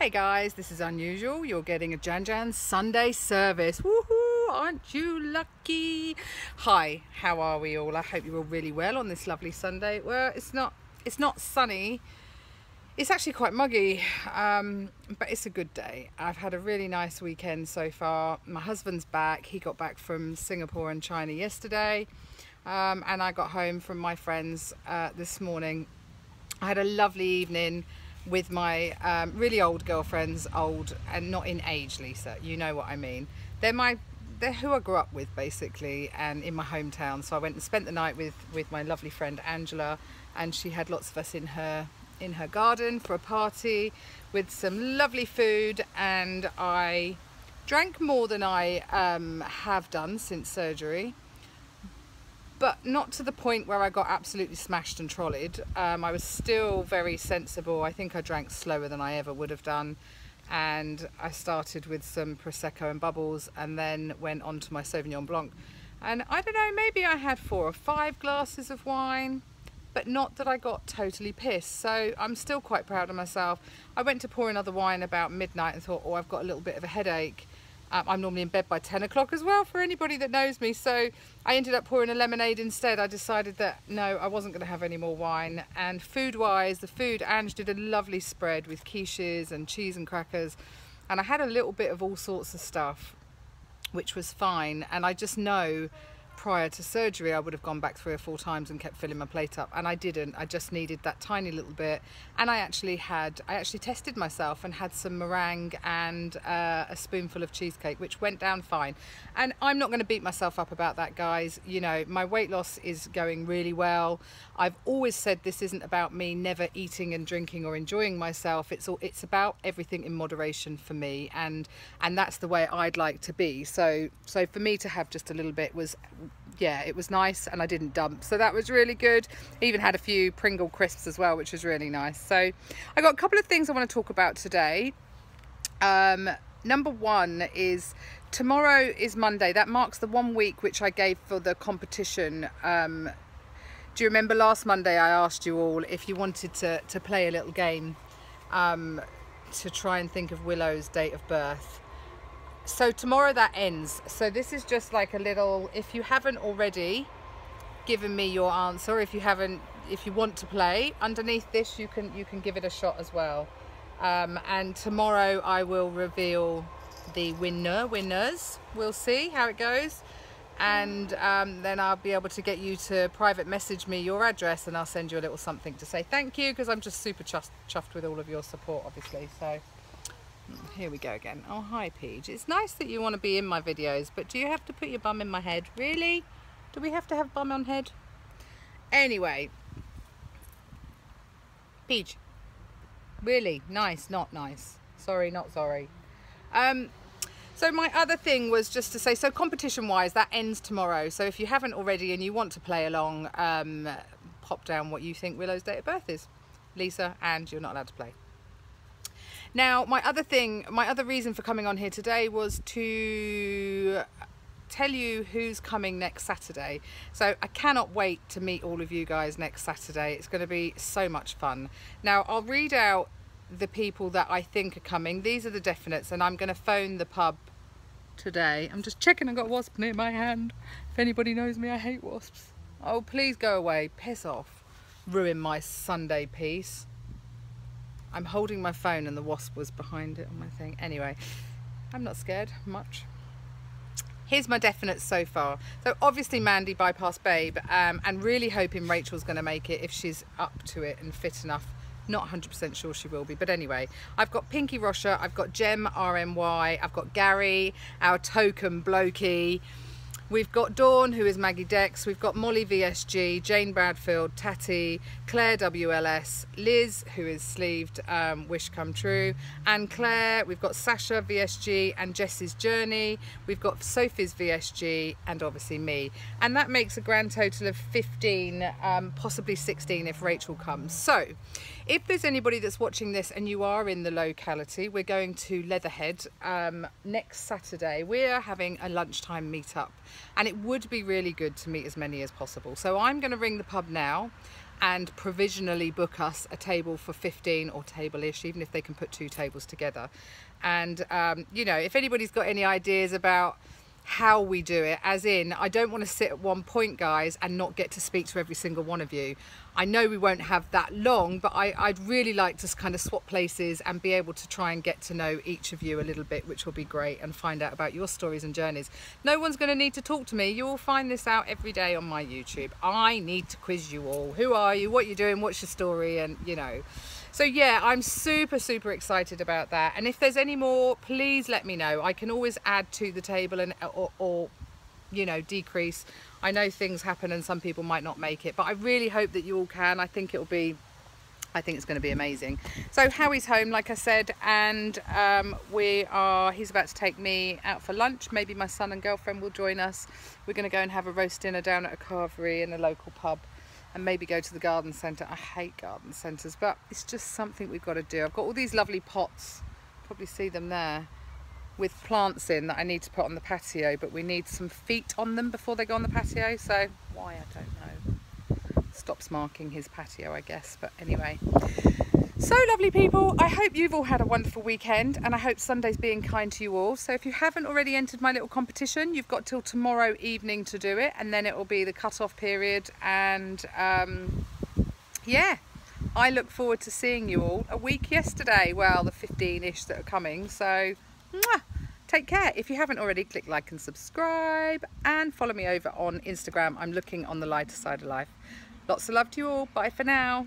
Hey guys, this is unusual. You're getting a Jan Jan Sunday service. Woohoo! Aren't you lucky? Hi, how are we all? I hope you're all really well on this lovely Sunday. Well, it's not it's not sunny. It's actually quite muggy, um, but it's a good day. I've had a really nice weekend so far. My husband's back. He got back from Singapore and China yesterday, um, and I got home from my friends uh, this morning. I had a lovely evening with my um, really old girlfriends, old and not in age, Lisa. You know what I mean. They're my they're who I grew up with basically, and in my hometown. So I went and spent the night with with my lovely friend Angela, and she had lots of us in her in her garden for a party with some lovely food, and I drank more than I um, have done since surgery but not to the point where I got absolutely smashed and trolleyed. Um, I was still very sensible. I think I drank slower than I ever would have done. And I started with some Prosecco and bubbles and then went on to my Sauvignon Blanc. And I don't know, maybe I had four or five glasses of wine, but not that I got totally pissed. So I'm still quite proud of myself. I went to pour another wine about midnight and thought, oh, I've got a little bit of a headache um, I'm normally in bed by 10 o'clock as well for anybody that knows me. So I ended up pouring a lemonade instead. I decided that no, I wasn't going to have any more wine. And food wise, the food, Ange did a lovely spread with quiches and cheese and crackers. And I had a little bit of all sorts of stuff, which was fine. And I just know prior to surgery I would have gone back three or four times and kept filling my plate up and I didn't. I just needed that tiny little bit. And I actually had I actually tested myself and had some meringue and uh, a spoonful of cheesecake which went down fine. And I'm not going to beat myself up about that guys. You know my weight loss is going really well. I've always said this isn't about me never eating and drinking or enjoying myself. It's all it's about everything in moderation for me and and that's the way I'd like to be. So so for me to have just a little bit was yeah, it was nice and I didn't dump. So that was really good. even had a few Pringle crisps as well, which was really nice. So I got a couple of things I want to talk about today. Um, number one is tomorrow is Monday. That marks the one week which I gave for the competition. Um, do you remember last Monday I asked you all if you wanted to, to play a little game um, to try and think of Willow's date of birth so tomorrow that ends. So this is just like a little if you haven't already given me your answer if you haven't if you want to play underneath this you can you can give it a shot as well. Um, and tomorrow I will reveal the winner winners. We'll see how it goes. And um, then I'll be able to get you to private message me your address and I'll send you a little something to say thank you because I'm just super chuffed, chuffed with all of your support obviously. So here we go again. Oh, hi, Peach. It's nice that you want to be in my videos, but do you have to put your bum in my head? Really? Do we have to have bum on head? Anyway. Peach. Really? Nice, not nice. Sorry, not sorry. Um, so my other thing was just to say, so competition-wise, that ends tomorrow. So if you haven't already and you want to play along, um, pop down what you think Willow's date of birth is. Lisa, and you're not allowed to play. Now, my other thing, my other reason for coming on here today was to tell you who's coming next Saturday. So I cannot wait to meet all of you guys next Saturday. It's going to be so much fun. Now, I'll read out the people that I think are coming. These are the definites, and I'm going to phone the pub today. I'm just checking I've got a wasp near my hand. If anybody knows me, I hate wasps. Oh, please go away. Piss off. Ruin my Sunday peace. I'm holding my phone and the wasp was behind it on my thing. Anyway, I'm not scared much. Here's my definite so far. So obviously Mandy bypassed Babe um, and really hoping Rachel's going to make it if she's up to it and fit enough. Not 100% sure she will be, but anyway, I've got Pinky Rosher, I've got Gem RNY, I've got Gary, our token blokey, We've got Dawn, who is Maggie Dex. We've got Molly VSG, Jane Bradfield, Tatty, Claire WLS, Liz, who is sleeved um, Wish Come True, and Claire. We've got Sasha VSG and Jess's Journey. We've got Sophie's VSG and obviously me. And that makes a grand total of 15, um, possibly 16 if Rachel comes. So if there's anybody that's watching this and you are in the locality, we're going to Leatherhead um, next Saturday. We're having a lunchtime meetup and it would be really good to meet as many as possible. So I'm going to ring the pub now and provisionally book us a table for 15 or table-ish even if they can put two tables together and um, you know if anybody's got any ideas about how we do it as in I don't want to sit at one point guys and not get to speak to every single one of you. I know we won't have that long but I, I'd really like to kind of swap places and be able to try and get to know each of you a little bit which will be great and find out about your stories and journeys. No one's going to need to talk to me. You will find this out every day on my YouTube. I need to quiz you all. Who are you? What you're doing? What's your story? And you know so yeah i'm super super excited about that and if there's any more please let me know i can always add to the table and or, or you know decrease i know things happen and some people might not make it but i really hope that you all can i think it'll be I think it's going to be amazing. So Howie's home, like I said, and um, we are, he's about to take me out for lunch. Maybe my son and girlfriend will join us. We're going to go and have a roast dinner down at a carvery in a local pub and maybe go to the garden centre. I hate garden centres, but it's just something we've got to do. I've got all these lovely pots, probably see them there, with plants in that I need to put on the patio, but we need some feet on them before they go on the patio, so why, I don't know. Stops marking his patio, I guess, but anyway. So lovely people, I hope you've all had a wonderful weekend and I hope Sunday's being kind to you all. So if you haven't already entered my little competition, you've got till tomorrow evening to do it and then it will be the cut-off period and um, yeah, I look forward to seeing you all a week yesterday. Well, the 15-ish that are coming. So mwah, take care. If you haven't already, click like and subscribe and follow me over on Instagram. I'm looking on the lighter side of life. Lots of love to you all. Bye for now.